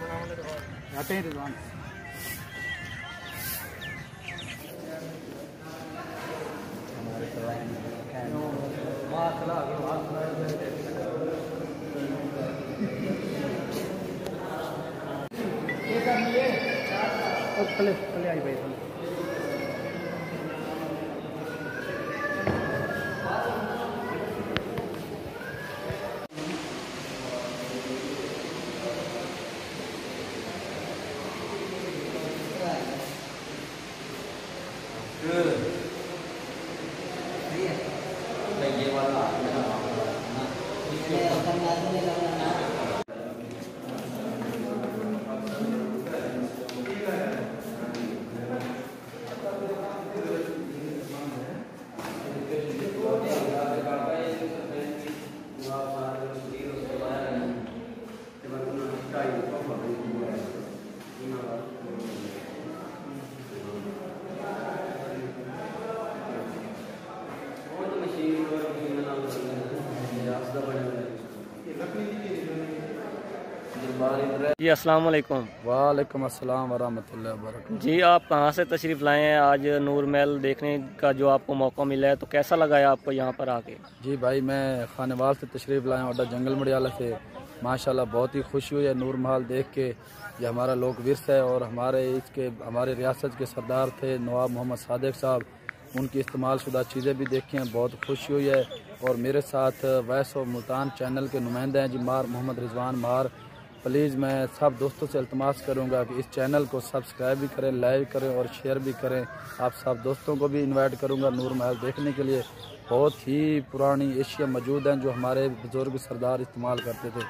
आते हैं रिजवान थले थले आई भाई ือเรียกไปเยาวราชนะครับนี่คือคนทำงานที่นี่แล้นะ जी अस्सलाम वालेकुम वालेकुम अस्सलाम वरहमतुल्लाहि वबरकातुहू। जी आप कहाँ से तशरीफ़ लाए हैं? आज नूर महल देखने का जो आपको मौका मिला है तो कैसा लगा है आपको यहाँ पर आके? जी भाई मैं खानेवाल से तशरीफ़ लाया हूँ अड्डा जंगल मडियाला से। माशाल्लाह बहुत ही खुशी हुई है नूर महल देख के। ये हमारा लोक विरस है और हमारे इसके हमारे रियासत के सरदार थे नवाब मोहम्मद सादिक साहब। उनकी इस्तेमाल शुदा चीज़ें भी देखी हैं बहुत खुशी हुई है। और मेरे साथ वैस और मुल्तान चैनल के नुमाइंदे हैं जी मार मोहम्मद रिजवान मार। प्लीज़ मैं सब दोस्तों से अल्तमास करूँगा कि इस चैनल को सब्सक्राइब भी करें, लाइक करें और शेयर भी करें। आप सब दोस्तों को भी इनवाइट करूँगा नूर महल देखने के लिए। बहुत ही पुरानी एशिया मौजूद हैं जो हमारे बुज़ुर्ग सरदार इस्तेमाल करते थे।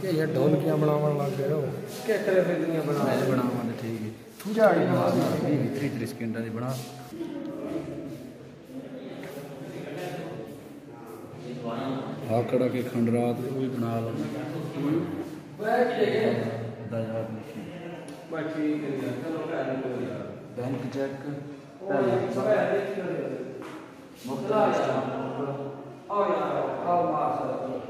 કે યાર ઢોલકિયા બનાવવા લાગે હો કે કરે ફે દુનિયા બનાવવા બનાવવા ને ઠીક તું જા આડી બના 20 30 સેકન્ડાਂ ਦੀ ਬਣਾ ਆਕੜਾ ਕੇ ਖੰਡਰਾਤ ਉਹ ਵੀ ਬਣਾ ਲਾ ਬੈਠ ਕੇ ਦਾ ਯਾਦ ਨਹੀਂ ਬਾਕੀ ਕਰੀ ਜਾਂਦਾ ਲੋਕਾਂ ਨੂੰ ਯਾਰ bank cheque dalle sopra vecchio Dio. Mostra, oh, ja, oh, ma, so,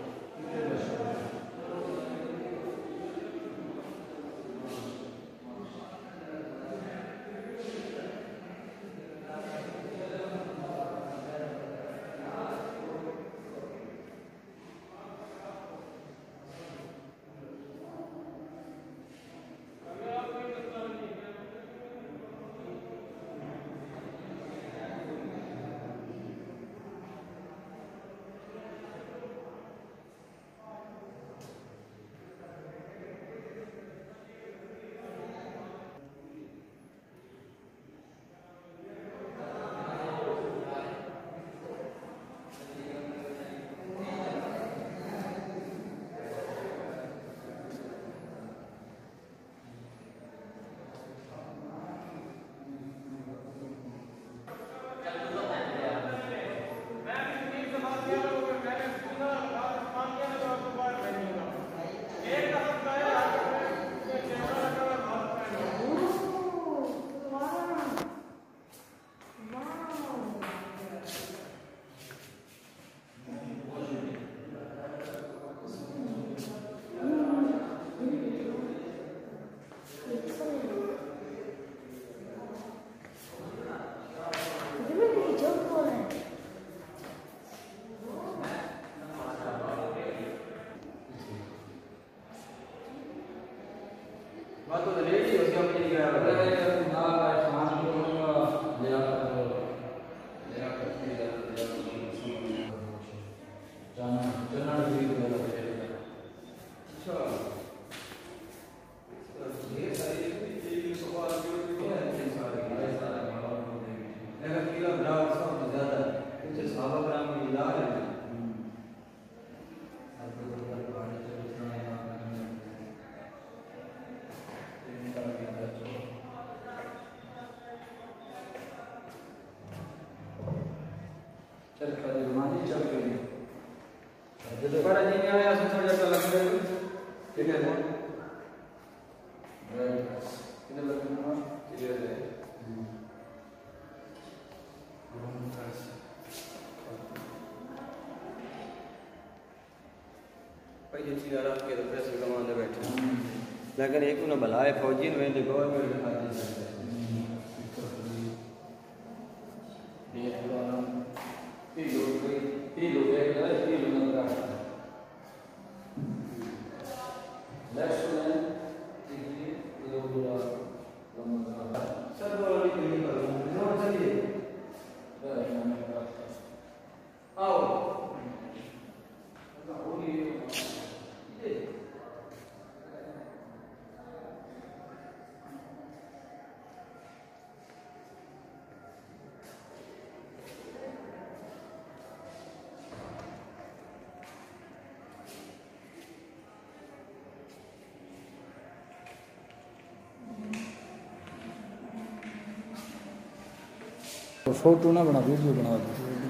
तो पैसे कमाने बैठे। लेकिन एक उन्हें भला फौजी ने तो गवर्नमेंट नहीं सकते सर बोलो नहीं नहीं करो जो चलिए आओ तो फ़ोटो ना बना वीडियो बना दो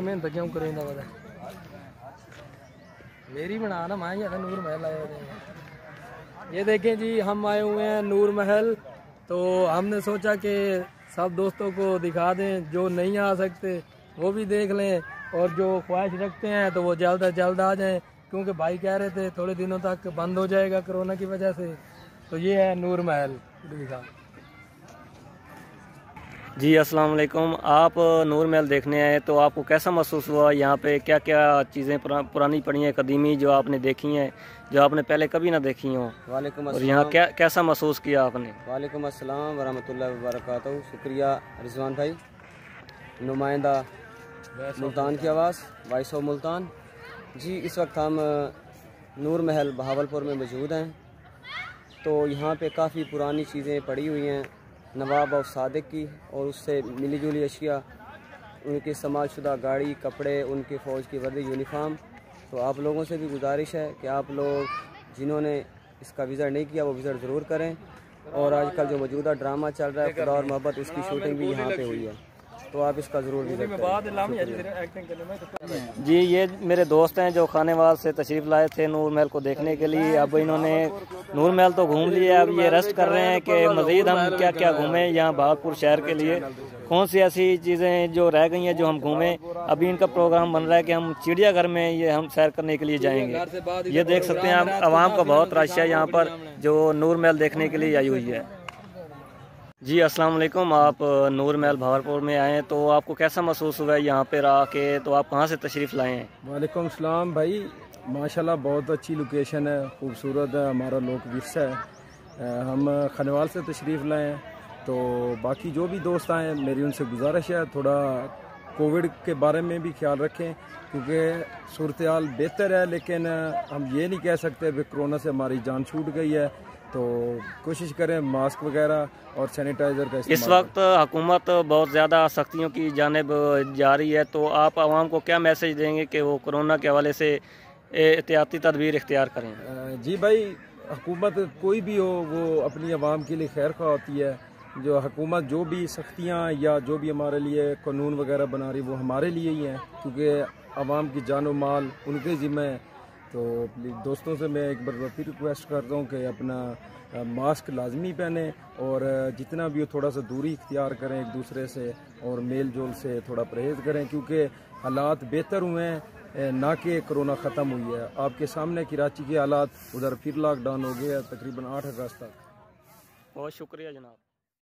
मेहनत क्यों पता मेरी बना ना मैं यहाँ नूर महल हुए ये देखें जी हम आए हुए हैं नूर महल तो हमने सोचा कि सब दोस्तों को दिखा दें जो नहीं आ सकते वो भी देख लें और जो ख्वाहिश रखते हैं तो वो जल्द अज जल्द आ जाएँ क्योंकि भाई कह रहे थे थोड़े दिनों तक बंद हो जाएगा कोरोना की वजह से तो ये है नूर महल दिखा जी अस्सलाम वालेकुम। आप नूर महल देखने आए तो आपको कैसा महसूस हुआ? यहाँ पे क्या क्या चीज़ें पुरा, पुरानी पड़ी हैं कदीमी जो आपने देखी हैं जो आपने पहले कभी ना देखी हों? वालेकुम और यहाँ क्या कैसा महसूस किया आपने? वालेकुम अस्सलाम वरहमतुल्लाहि वबरकातुहू। शुक्रिया रिजवान भाई। नुमाइंदा मुल्तान की आवाज़ वाइस ऑफ़ मुल्तान। जी इस वक्त हम नूर महल बहावलपुर में मौजूद हैं। तो यहाँ पे काफ़ी पुरानी चीज़ें पड़ी हुई हैं। नवाब और सादिक की और उससे मिली जुली अशिया उनकी समाजशुदा शुदा गाड़ी कपड़े उनके फ़ौज की वर्दी यूनिफाम तो आप लोगों से भी गुजारिश है कि आप लोग जिन्होंने इसका विज़िट नहीं किया वो विज़िट ज़रूर करें। और आजकल जो मौजूदा ड्रामा चल रहा है खुदा और मोहब्बत उसकी शूटिंग भी यहाँ पे हुई है। तो आप इसका ज़रूर करें। जी ये मेरे दोस्त हैं जो खानेवाल से तशरीफ़ लाए थे नूर महल को देखने के लिए। अब इन्होंने नूर महल तो घूम लिया अब ये रेस्ट कर रहे हैं कि मज़ीद हम क्या क्या घूमें यहाँ भागपुर शहर के लिए। कौन सी ऐसी चीज़ें जो रह गई हैं जो हम घूमें? अभी इनका प्रोग्राम बन रहा है कि हम चिड़ियाघर में ये हम सैर करने के लिए जाएँगे। ये देख सकते हैं आप आवाम का बहुत रश है यहाँ पर जो नूर महल देखने के लिए आई हुई है। जी, अस्सलाम वालेकुम। आप नूर महल भावरपुर में आए हैं तो आपको कैसा महसूस हुआ है यहाँ पर आके? तो आप कहाँ से तशरीफ़ लाए हैं? वालेकुम सलाम भाई। माशाल्लाह, बहुत अच्छी लोकेशन है, खूबसूरत है, हमारा लोक विरसा है। हम खनवाल से तशरीफ़ लाए हैं। तो बाकी जो भी दोस्त आए मेरी उनसे गुजारिश है, थोड़ा कोविड के बारे में भी ख्याल रखें, क्योंकि सूरत बेहतर है, लेकिन हम ये नहीं कह सकते कि कोरोना से हमारी जान छूट गई है। तो कोशिश करें मास्क वगैरह और सैनिटाइज़र का इस वक्त हुकूमत बहुत ज़्यादा सख्तियों की जानब जा रही है तो आप आवाम को क्या मैसेज देंगे कि वो कोरोना के हवाले से एहतियाती तदबीर इख्तियार करें? जी भाई हुकूमत कोई भी हो वो अपनी आवाम के लिए खैर खा होती है। जो हकूमत जो भी सख्तियाँ या जो भी हमारे लिए कानून वगैरह बना रही वो हमारे लिए ही हैं क्योंकि आवाम की जान माल उनके ज़िम्मे तो दोस्तों से मैं एक बार फिर रिक्वेस्ट करता हूँ कि अपना मास्क लाजमी पहने और जितना भी हो थोड़ा सा दूरी इख्तियार करें एक दूसरे से और मेल जोल से थोड़ा परहेज़ करें क्योंकि हालात बेहतर हुए हैं ना कि कोरोना ख़त्म हुई है। आपके सामने कराची के हालात उधर फिर लॉकडाउन हो गया तकरीबन आठ अगस्त तक। बहुत शुक्रिया जनाब।